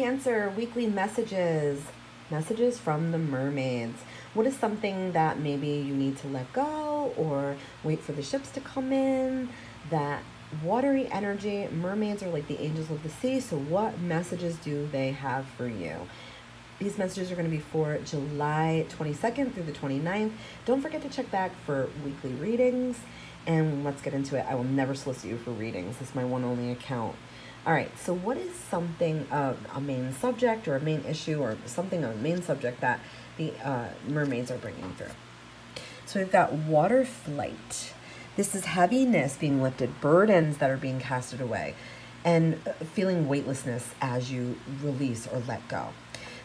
Cancer, weekly messages. Messages from the mermaids. What is something that maybe you need to let go or wait for the ships to come in? That watery energy, mermaids are like the angels of the sea. So, what messages do they have for you? These messages are going to be for July 22nd through the 29th. Don't forget to check back for weekly readings. And let's get into it. I will never solicit you for readings. This is my one only account. All right, so what is something, uh, a main subject or a main issue or something, a main subject that the uh, mermaids are bringing through? So we've got water flight. This is heaviness being lifted, burdens that are being casted away, and uh, feeling weightlessness as you release or let go.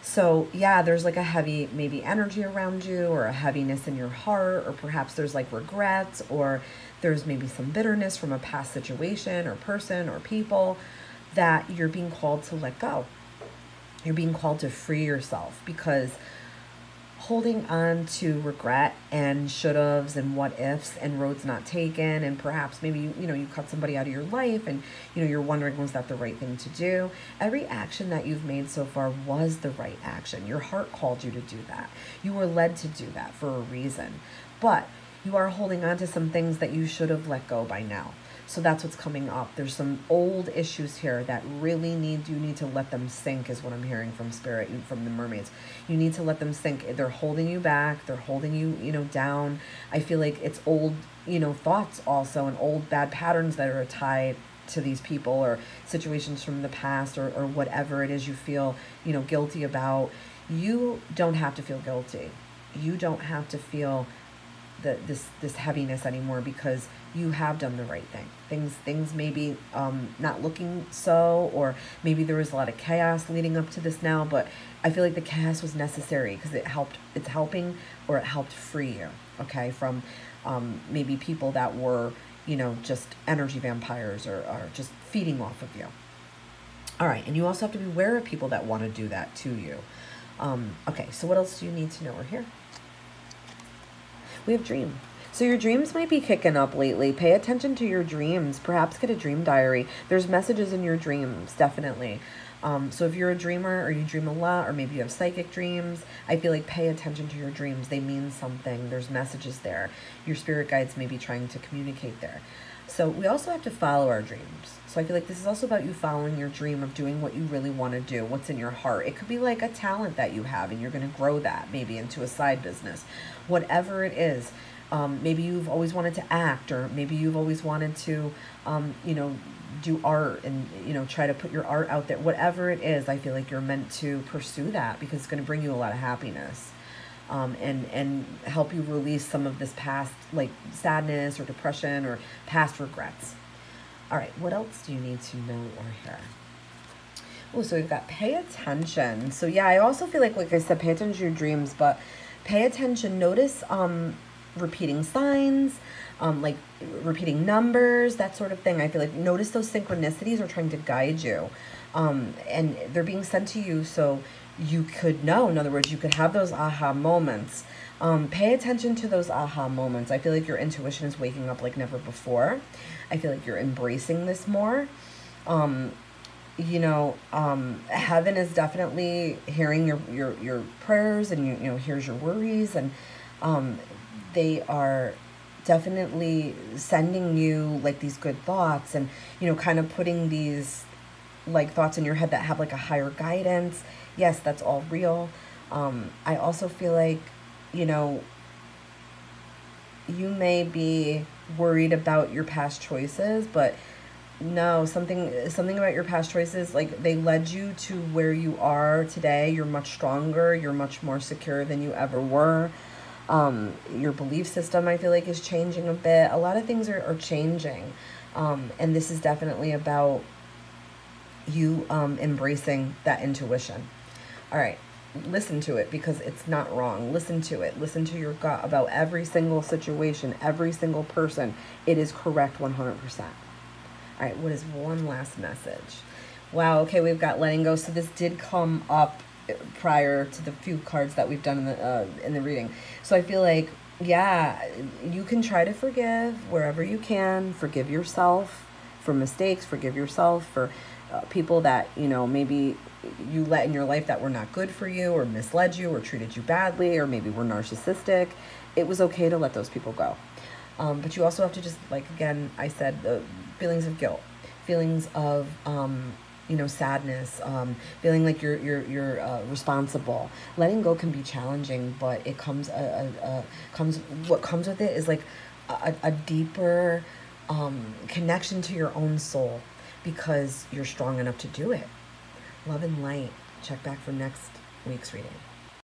So, yeah, there's like a heavy, maybe energy around you, or a heaviness in your heart, or perhaps there's like regrets, or there's maybe some bitterness from a past situation, or person, or people that you're being called to let go. You're being called to free yourself because holding on to regret and should haves and what ifs and roads not taken and perhaps maybe you, you know you cut somebody out of your life and you know you're wondering was that the right thing to do? Every action that you've made so far was the right action. Your heart called you to do that. You were led to do that for a reason. But you are holding on to some things that you should have let go by now so that's what's coming up. There's some old issues here that really need you need to let them sink is what I'm hearing from spirit from the mermaids. You need to let them sink. They're holding you back. They're holding you, you know, down. I feel like it's old, you know, thoughts also and old bad patterns that are tied to these people or situations from the past or, or whatever it is you feel, you know, guilty about. You don't have to feel guilty. You don't have to feel the, this this heaviness anymore because you have done the right thing. Things things maybe um, not looking so, or maybe there was a lot of chaos leading up to this now. But I feel like the chaos was necessary because it helped. It's helping, or it helped free you. Okay, from um, maybe people that were you know just energy vampires or, or just feeding off of you. All right, and you also have to be aware of people that want to do that to you. Um, okay, so what else do you need to know? We're here. We have dream. So your dreams might be kicking up lately. Pay attention to your dreams. Perhaps get a dream diary. There's messages in your dreams, definitely. Um, so if you're a dreamer or you dream a lot or maybe you have psychic dreams, I feel like pay attention to your dreams. They mean something. There's messages there. Your spirit guides may be trying to communicate there. So we also have to follow our dreams. So I feel like this is also about you following your dream of doing what you really want to do, what's in your heart. It could be like a talent that you have and you're going to grow that maybe into a side business. Whatever it is, um, maybe you've always wanted to act or maybe you've always wanted to, um, you know, do art and, you know, try to put your art out there. Whatever it is, I feel like you're meant to pursue that because it's going to bring you a lot of happiness. Um, and and help you release some of this past like sadness or depression or past regrets. All right, what else do you need to know or hear? Oh, so we've got pay attention. So yeah, I also feel like, like I said, pay attention to your dreams, but pay attention. Notice um, repeating signs, um, like repeating numbers, that sort of thing. I feel like notice those synchronicities are trying to guide you, um, and they're being sent to you so you could know. In other words, you could have those aha moments. Um, pay attention to those aha moments. I feel like your intuition is waking up like never before. I feel like you're embracing this more. Um, you know, um, heaven is definitely hearing your, your, your prayers and you, you know, hears your worries and, um, they are definitely sending you like these good thoughts and, you know, kind of putting these like thoughts in your head that have like a higher guidance. Yes, that's all real. Um, I also feel like, you know, you may be worried about your past choices, but no, something something about your past choices like they led you to where you are today. You're much stronger, you're much more secure than you ever were. Um, your belief system I feel like is changing a bit. A lot of things are, are changing. Um, and this is definitely about you um, embracing that intuition. All right listen to it because it's not wrong. Listen to it. Listen to your gut about every single situation, every single person. It is correct 100%. All right, what is one last message? Wow, okay, we've got letting go. So this did come up prior to the few cards that we've done in the uh, in the reading. So I feel like yeah, you can try to forgive wherever you can. Forgive yourself for mistakes, forgive yourself for uh, people that, you know, maybe you let in your life that were not good for you or misled you or treated you badly or maybe were narcissistic it was okay to let those people go um, but you also have to just like again i said the feelings of guilt feelings of um, you know sadness um, feeling like you're you're you're uh, responsible. Letting go can be challenging but it comes a, a, a comes what comes with it is like a, a deeper um, connection to your own soul because you're strong enough to do it. Love and light. Check back for next week's reading